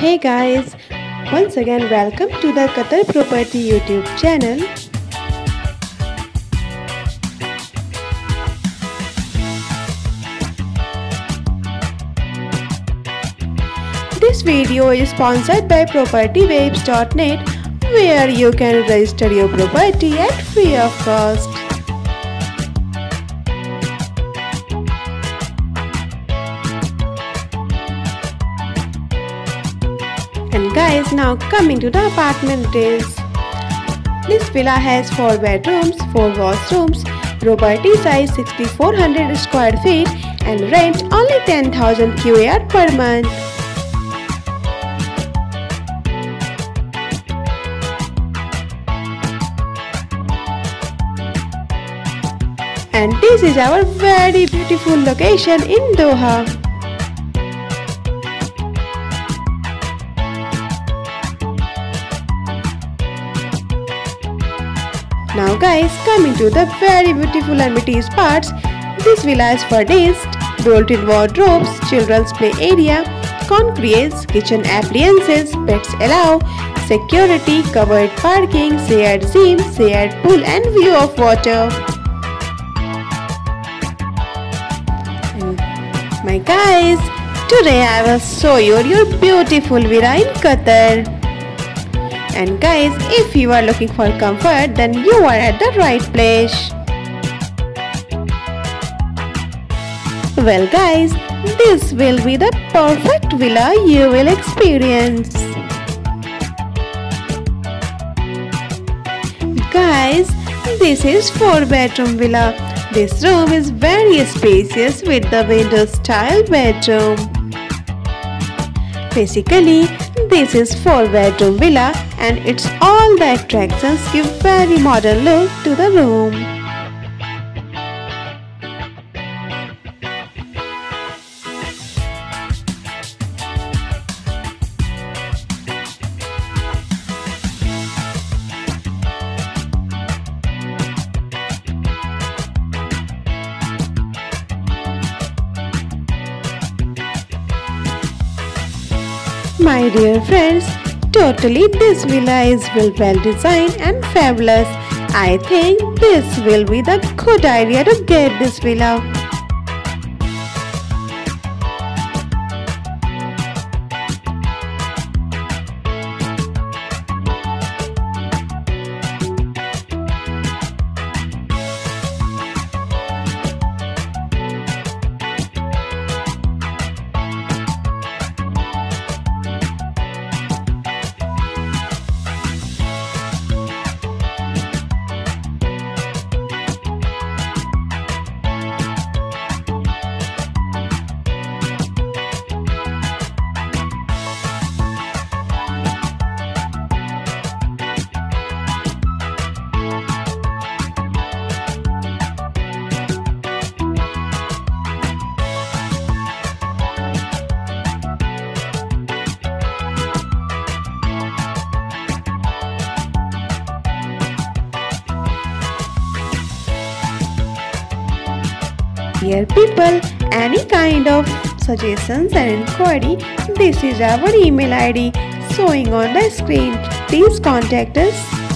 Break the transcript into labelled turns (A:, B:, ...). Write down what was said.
A: Hey guys, once again welcome to the Qatar Property YouTube channel. This video is sponsored by PropertyWaves.net where you can register your property at free of cost. And guys, now coming to the apartment details. This villa has 4 bedrooms, 4 washrooms, property size 6400 square feet and rent only 10,000 QAR per month. And this is our very beautiful location in Doha. Now guys, coming to the very beautiful and amenities parts, this villa is furnished, built-in wardrobes, children's play area, concierge, kitchen appliances, pets allow, security, covered parking, shared gym, shared pool and view of water. My guys, today I will show you your beautiful villa in Qatar. And guys, if you are looking for comfort, then you are at the right place. Well guys, this will be the perfect villa you will experience. Guys, this is 4 bedroom villa. This room is very spacious with the window style bedroom. Basically, this is 4 bedroom villa and it's all the attractions give very modern look to the room. My dear friends, totally this villa is well, well designed and fabulous. I think this will be the good idea to get this villa. Dear people, any kind of suggestions and inquiry, this is our email ID showing on the screen. Please contact us